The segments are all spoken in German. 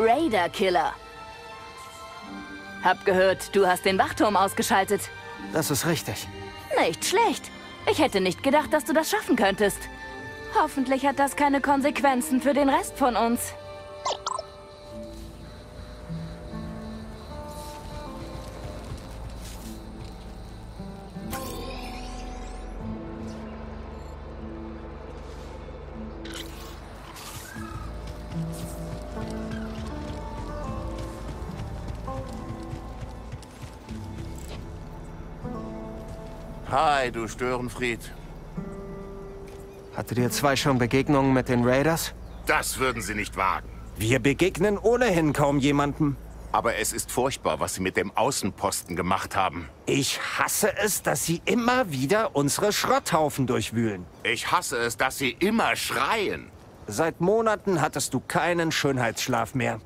Du, Raider-Killer. Hab gehört, du hast den Wachturm ausgeschaltet. Das ist richtig. Nicht schlecht. Ich hätte nicht gedacht, dass du das schaffen könntest. Hoffentlich hat das keine Konsequenzen für den Rest von uns. Hi, du Störenfried. Hattet ihr zwei schon Begegnungen mit den Raiders? Das würden sie nicht wagen. Wir begegnen ohnehin kaum jemandem. Aber es ist furchtbar, was sie mit dem Außenposten gemacht haben. Ich hasse es, dass sie immer wieder unsere Schrotthaufen durchwühlen. Ich hasse es, dass sie immer schreien. Seit Monaten hattest du keinen Schönheitsschlaf mehr.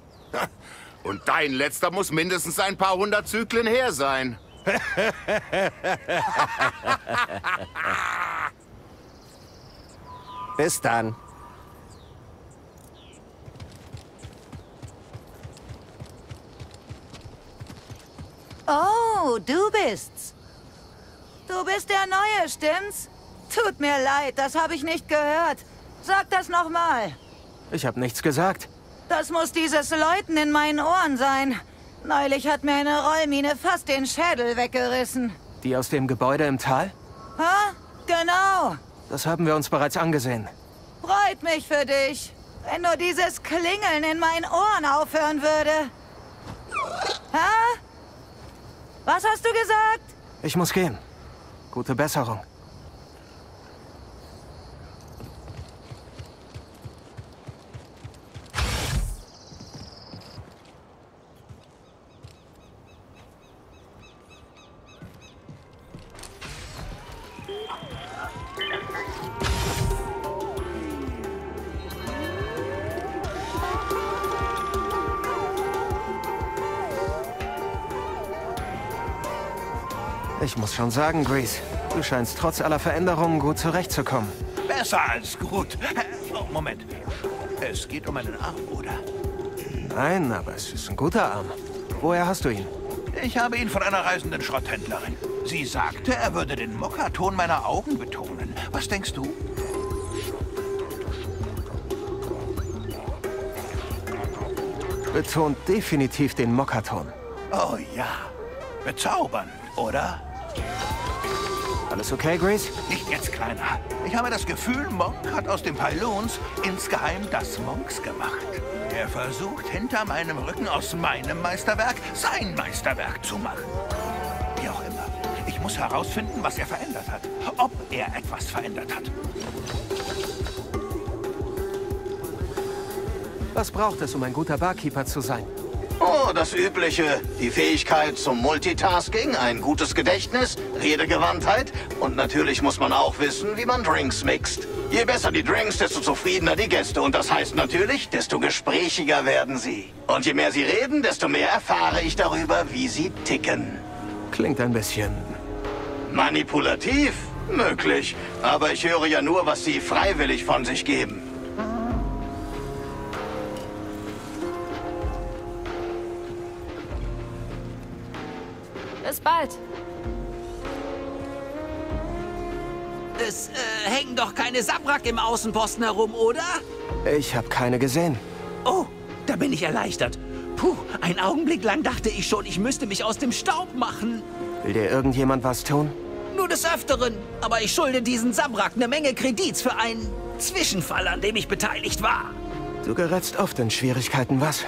Und dein letzter muss mindestens ein paar hundert Zyklen her sein. Bis dann. Oh, du bist's. Du bist der Neue, stimmt's? Tut mir leid, das habe ich nicht gehört. Sag das nochmal. Ich habe nichts gesagt. Das muss dieses Läuten in meinen Ohren sein. Neulich hat mir eine Rollmine fast den Schädel weggerissen. Die aus dem Gebäude im Tal? Ha? Genau. Das haben wir uns bereits angesehen. Freut mich für dich. Wenn nur dieses Klingeln in meinen Ohren aufhören würde. Ha? Was hast du gesagt? Ich muss gehen. Gute Besserung. Sagen, Grease, du scheinst trotz aller Veränderungen gut zurechtzukommen. Besser als gut. Oh, Moment. Es geht um einen Arm, oder? Nein, aber es ist ein guter Arm. Woher hast du ihn? Ich habe ihn von einer reisenden Schrotthändlerin. Sie sagte, er würde den Mokkaton meiner Augen betonen. Was denkst du? Betont definitiv den Mokkaton. Oh ja. Bezaubernd, oder? Alles okay, Grease? Nicht jetzt, Kleiner. Ich habe das Gefühl, Monk hat aus dem Pylons insgeheim das Monks gemacht. Er versucht, hinter meinem Rücken aus meinem Meisterwerk sein Meisterwerk zu machen. Wie auch immer. Ich muss herausfinden, was er verändert hat. Ob er etwas verändert hat. Was braucht es, um ein guter Barkeeper zu sein? Oh, das Übliche. Die Fähigkeit zum Multitasking, ein gutes Gedächtnis, Redegewandtheit und natürlich muss man auch wissen, wie man Drinks mixt. Je besser die Drinks, desto zufriedener die Gäste und das heißt natürlich, desto gesprächiger werden sie. Und je mehr sie reden, desto mehr erfahre ich darüber, wie sie ticken. Klingt ein bisschen... Manipulativ? Möglich. Aber ich höre ja nur, was sie freiwillig von sich geben. Bald. Es äh, hängen doch keine Sabrak im Außenposten herum, oder? Ich habe keine gesehen. Oh, da bin ich erleichtert. Puh, einen Augenblick lang dachte ich schon, ich müsste mich aus dem Staub machen. Will dir irgendjemand was tun? Nur des Öfteren. Aber ich schulde diesen Sabrak eine Menge Kredits für einen Zwischenfall, an dem ich beteiligt war. Du gerätst oft in Schwierigkeiten, was?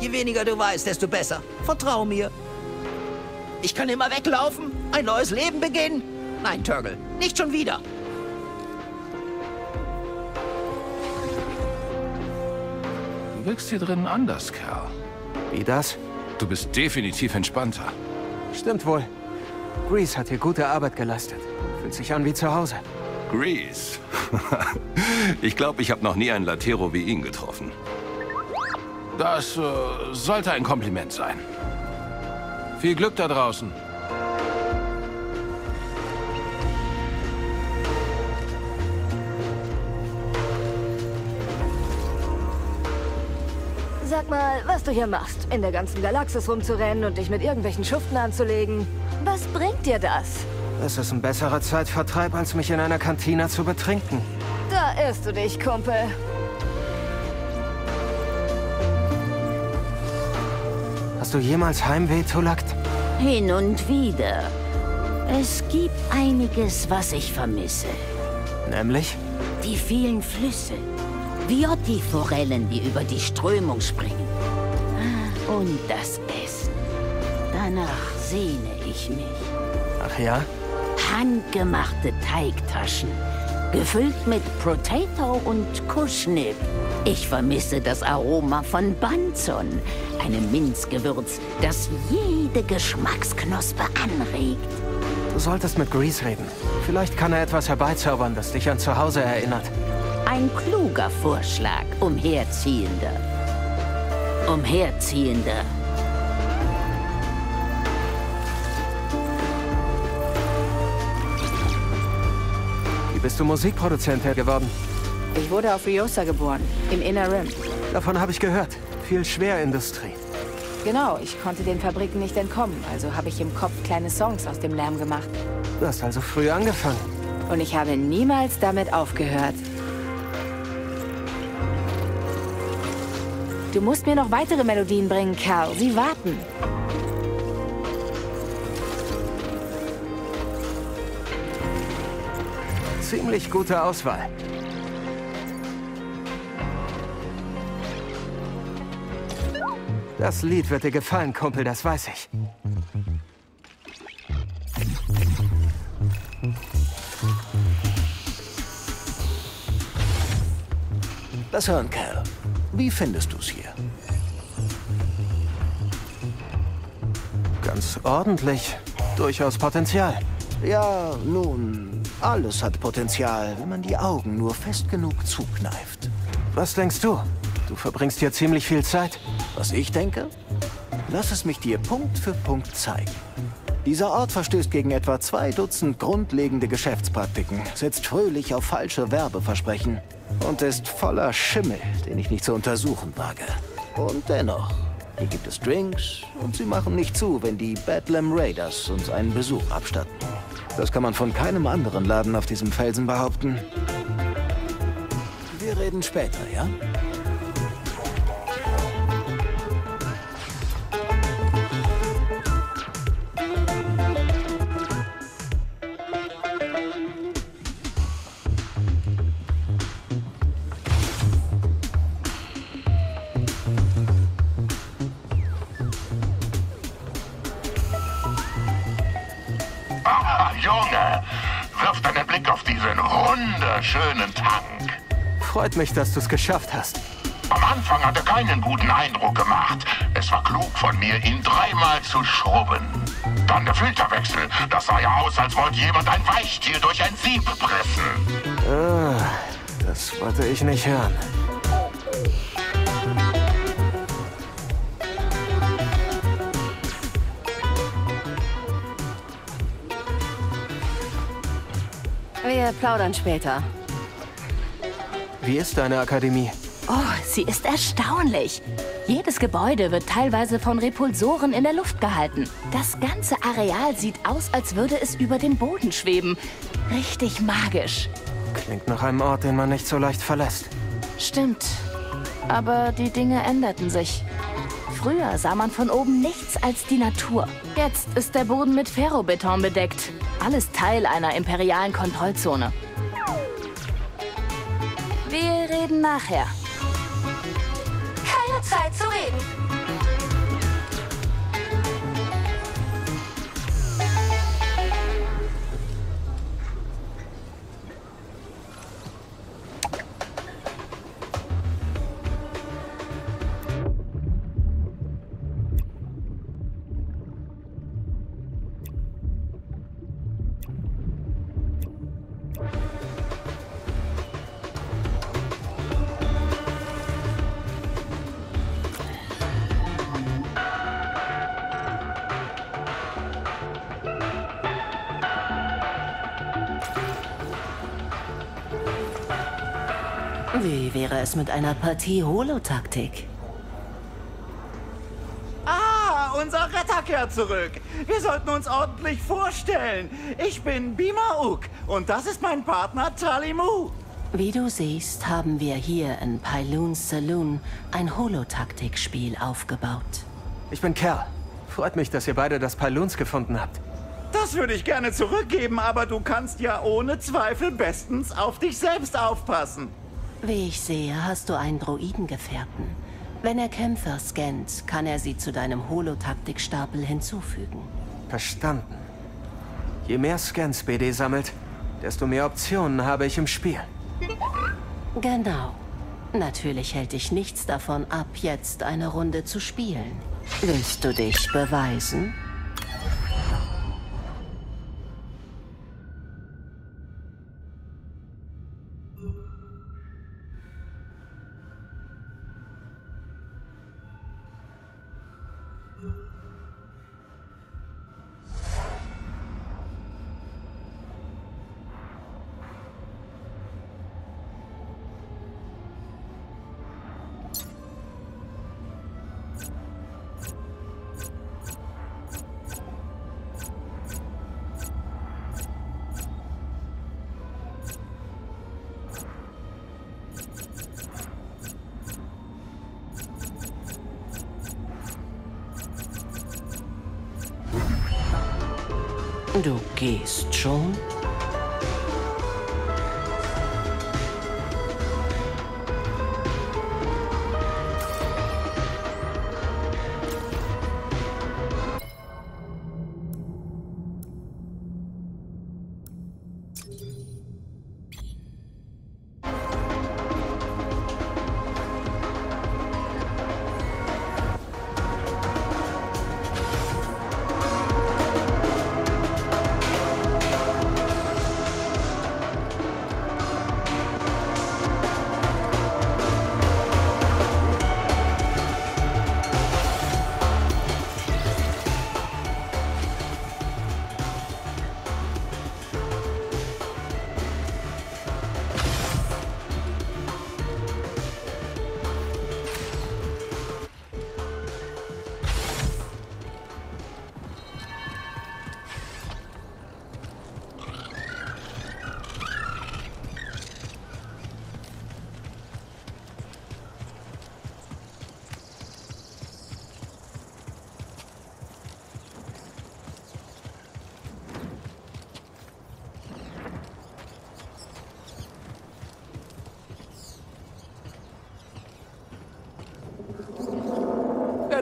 Je weniger du weißt, desto besser. Vertrau mir. Ich kann immer weglaufen, ein neues Leben beginnen. Nein, Turgle, nicht schon wieder. Du wirkst hier drinnen anders, Kerl. Wie das? Du bist definitiv entspannter. Stimmt wohl. Grease hat hier gute Arbeit geleistet. Fühlt sich an wie zu Hause. Grease. ich glaube, ich habe noch nie einen Latero wie ihn getroffen. Das äh, sollte ein Kompliment sein. Viel Glück da draußen. Sag mal, was du hier machst. In der ganzen Galaxis rumzurennen und dich mit irgendwelchen Schuften anzulegen. Was bringt dir das? Es ist ein besserer Zeitvertreib, als mich in einer Kantine zu betrinken. Da irrst du dich, Kumpel. Hast du jemals Heimweh, Tulakt? Hin und wieder. Es gibt einiges, was ich vermisse. Nämlich? Die vielen Flüsse. Viotti-Forellen, die über die Strömung springen. Ah, Und das Essen. Danach sehne ich mich. Ach ja? Handgemachte Teigtaschen. Gefüllt mit Potato und Kuschnip. Ich vermisse das Aroma von Banzon, einem Minzgewürz, das jede Geschmacksknospe anregt. Du solltest mit Grease reden. Vielleicht kann er etwas herbeizaubern, das dich an zu Hause erinnert. Ein kluger Vorschlag, Umherziehender. Umherziehender. Bist du Musikproduzent geworden? Ich wurde auf Riosa geboren, im Inner Rim. Davon habe ich gehört. Viel Schwerindustrie. Genau, ich konnte den Fabriken nicht entkommen, also habe ich im Kopf kleine Songs aus dem Lärm gemacht. Du hast also früh angefangen. Und ich habe niemals damit aufgehört. Du musst mir noch weitere Melodien bringen, Kerl. Sie warten. Ziemlich gute Auswahl. Das Lied wird dir gefallen, Kumpel, das weiß ich. Das hören, Kerl. Wie findest du's hier? Ganz ordentlich. Durchaus Potenzial. Ja, nun, alles hat Potenzial, wenn man die Augen nur fest genug zukneift. Was denkst du? Du verbringst hier ziemlich viel Zeit. Was ich denke? Lass es mich dir Punkt für Punkt zeigen. Dieser Ort verstößt gegen etwa zwei Dutzend grundlegende Geschäftspraktiken, setzt fröhlich auf falsche Werbeversprechen und ist voller Schimmel, den ich nicht zu untersuchen wage. Und dennoch, hier gibt es Drinks und sie machen nicht zu, wenn die Bedlam Raiders uns einen Besuch abstatten. Das kann man von keinem anderen Laden auf diesem Felsen behaupten. Wir reden später, ja? Freut mich, dass du es geschafft hast. Am Anfang hat er keinen guten Eindruck gemacht. Es war klug von mir, ihn dreimal zu schrubben. Dann der Filterwechsel. Das sah ja aus, als wollte jemand ein Weichtier durch ein Sieb pressen. Ah, das wollte ich nicht hören. Wir plaudern später. Wie ist deine Akademie? Oh, sie ist erstaunlich. Jedes Gebäude wird teilweise von Repulsoren in der Luft gehalten. Das ganze Areal sieht aus, als würde es über dem Boden schweben. Richtig magisch. Klingt nach einem Ort, den man nicht so leicht verlässt. Stimmt. Aber die Dinge änderten sich. Früher sah man von oben nichts als die Natur. Jetzt ist der Boden mit Ferrobeton bedeckt. Alles Teil einer imperialen Kontrollzone. Wir reden nachher. Keine Zeit zu reden. Wie wäre es mit einer Partie Holotaktik? Ah, unser Retter kehrt zurück. Wir sollten uns ordentlich vorstellen. Ich bin Bima Uk und das ist mein Partner Talimu. Wie du siehst, haben wir hier in Pyloon's Saloon ein Holotaktikspiel aufgebaut. Ich bin Kerl. Freut mich, dass ihr beide das Pyloons gefunden habt. Das würde ich gerne zurückgeben, aber du kannst ja ohne Zweifel bestens auf dich selbst aufpassen. Wie ich sehe, hast du einen Droidengefährten. Wenn er Kämpfer scannt, kann er sie zu deinem Holotaktikstapel hinzufügen. Verstanden. Je mehr Scans BD sammelt, desto mehr Optionen habe ich im Spiel. Genau. Natürlich hält dich nichts davon ab, jetzt eine Runde zu spielen. Willst du dich beweisen?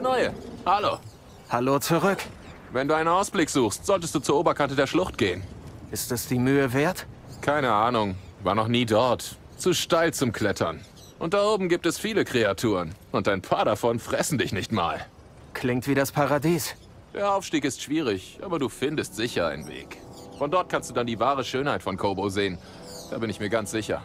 Neue. Hallo. Hallo zurück. Wenn du einen Ausblick suchst, solltest du zur Oberkante der Schlucht gehen. Ist es die Mühe wert? Keine Ahnung. War noch nie dort. Zu steil zum Klettern. Und da oben gibt es viele Kreaturen. Und ein paar davon fressen dich nicht mal. Klingt wie das Paradies. Der Aufstieg ist schwierig, aber du findest sicher einen Weg. Von dort kannst du dann die wahre Schönheit von Kobo sehen. Da bin ich mir ganz sicher.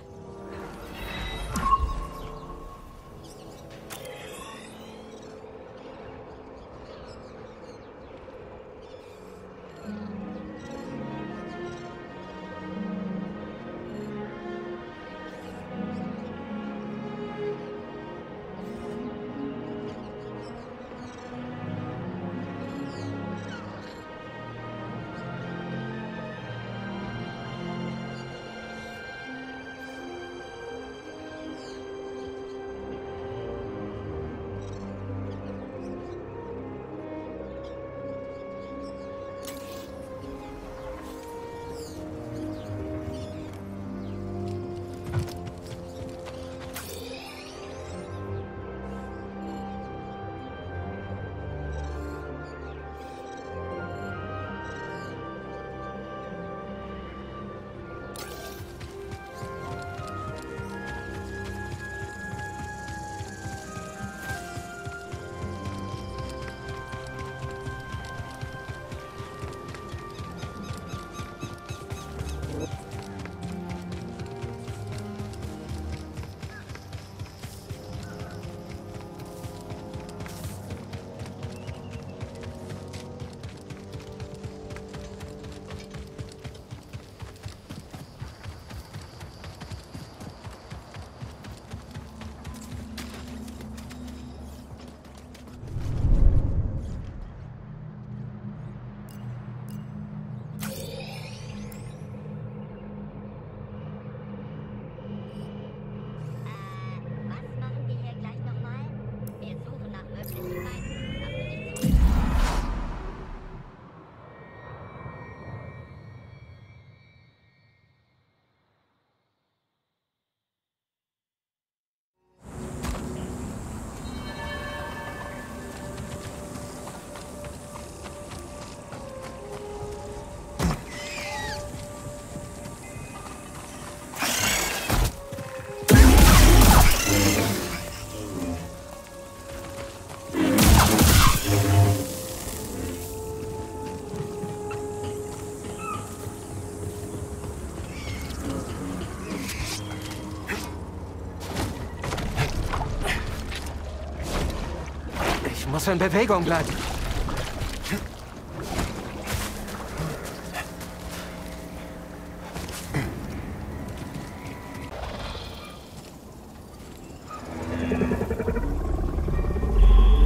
Muss in Bewegung bleiben.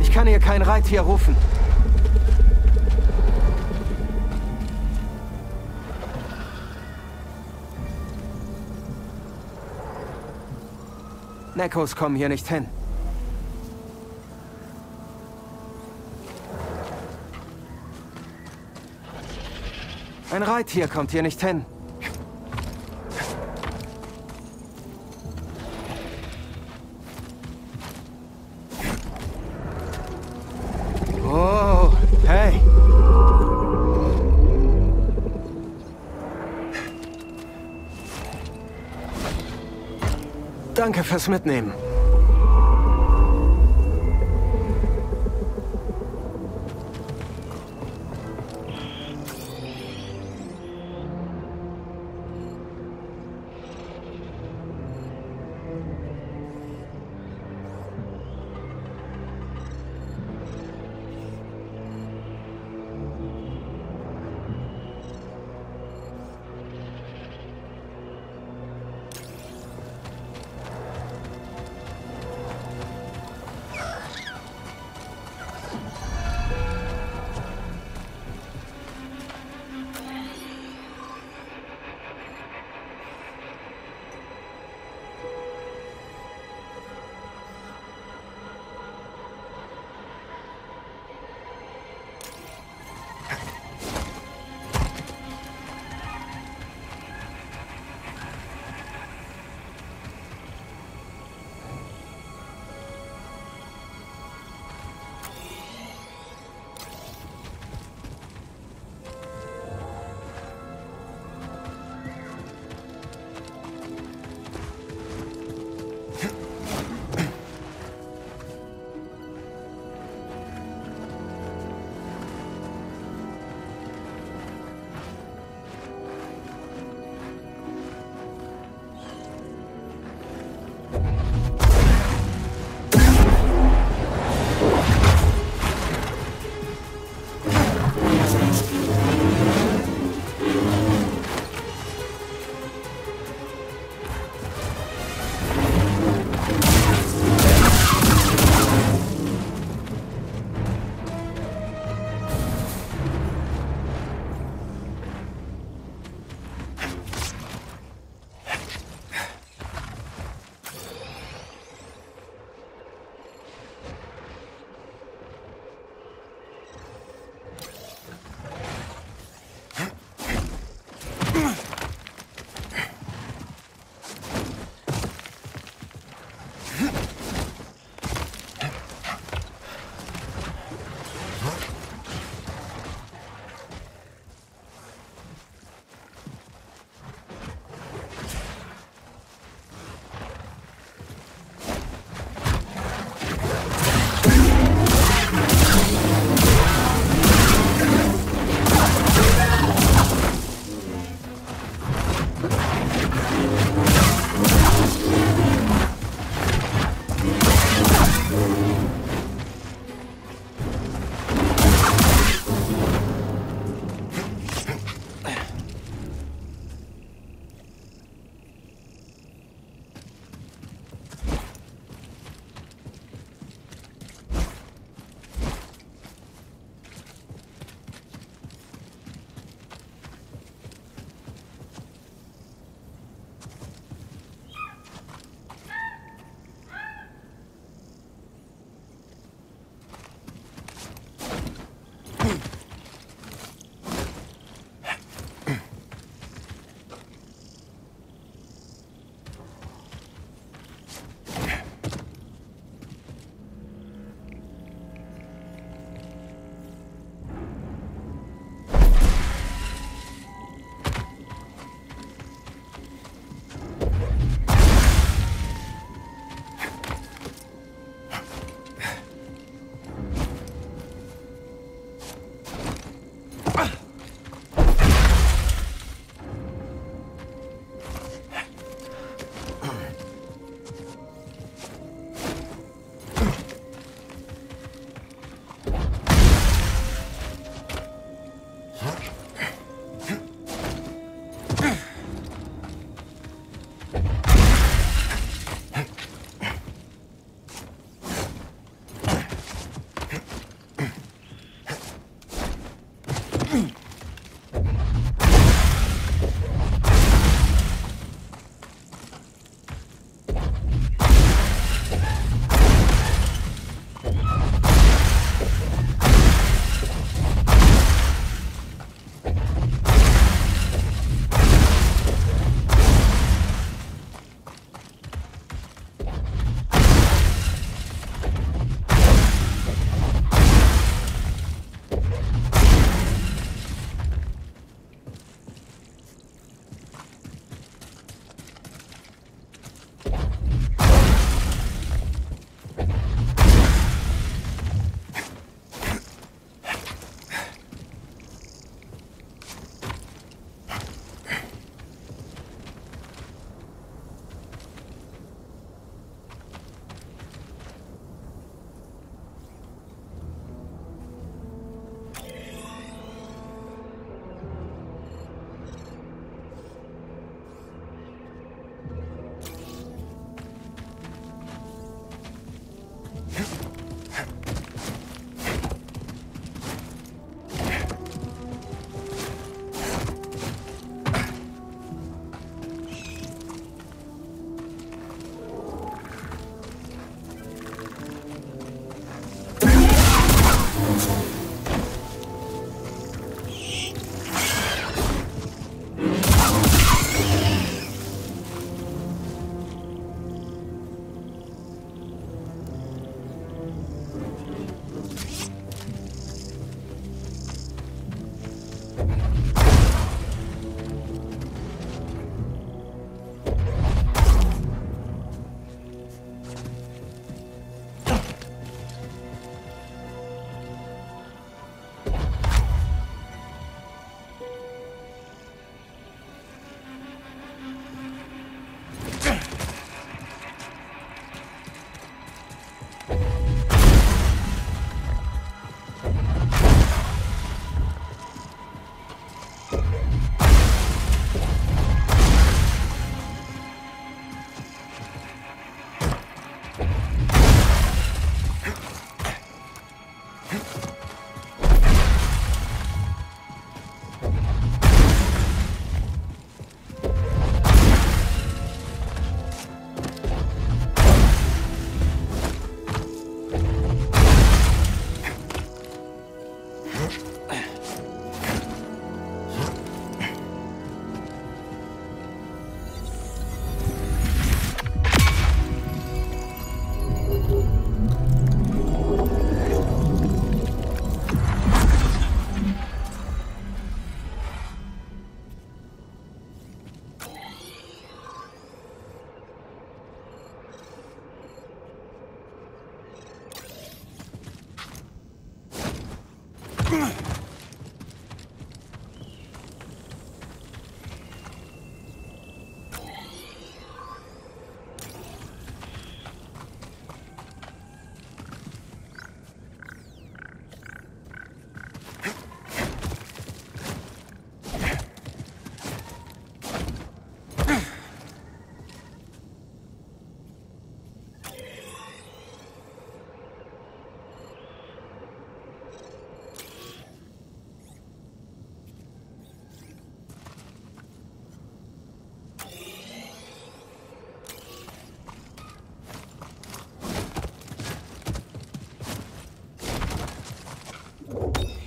Ich kann hier kein Reittier rufen. Nekos kommen hier nicht hin. Ein Reittier kommt hier nicht hin. Oh. Danke fürs Mitnehmen.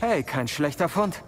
Hey, kein schlechter Fund.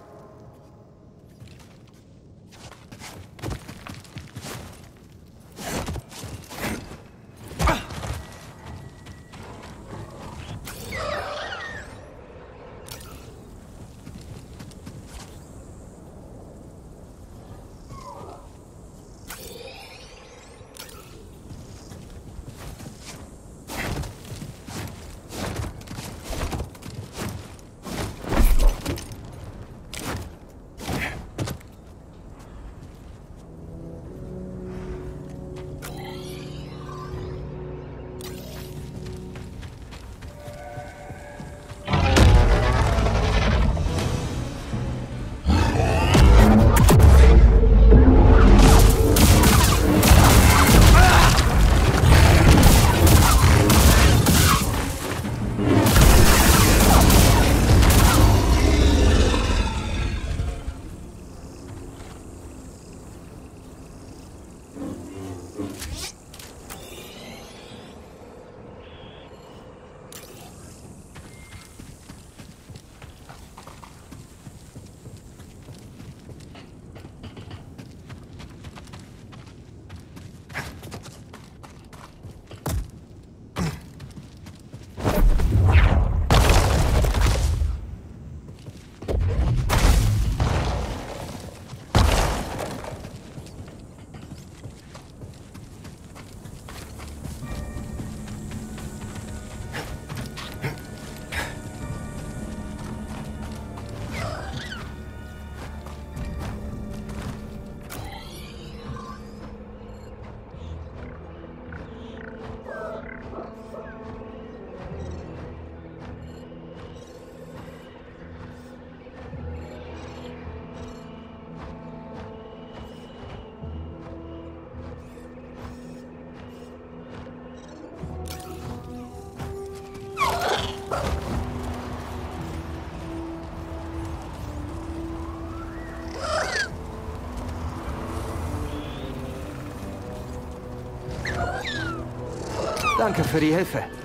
Danke für die Hilfe.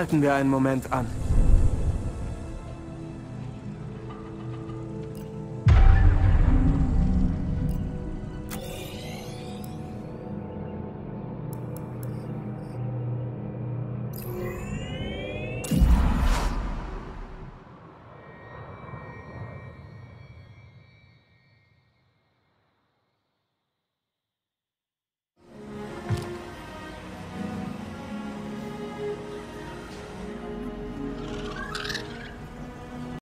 Halten wir einen Moment an.